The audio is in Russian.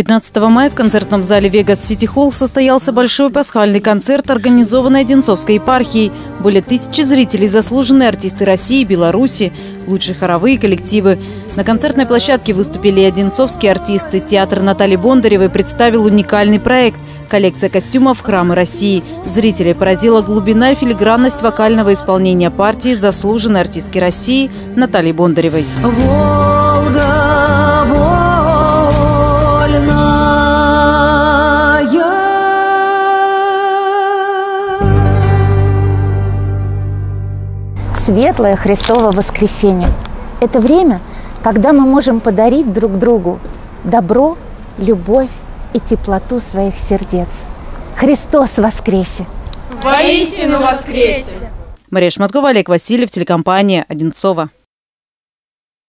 15 мая в концертном зале «Вегас Сити Холл» состоялся большой пасхальный концерт, организованный Одинцовской епархией. Более тысячи зрителей, заслуженные артисты России, Беларуси, лучшие хоровые коллективы. На концертной площадке выступили и одинцовские артисты. Театр Натальи Бондаревой представил уникальный проект – коллекция костюмов храмы России. Зрителей поразила глубина и филигранность вокального исполнения партии заслуженной артистки России Натальи Бондаревой. Светлое Христово воскресенье – это время, когда мы можем подарить друг другу добро, любовь и теплоту своих сердец. Христос воскресе! Воистину воскресе! Мария Шматкова, Олег Васильев, телекомпания «Одинцова».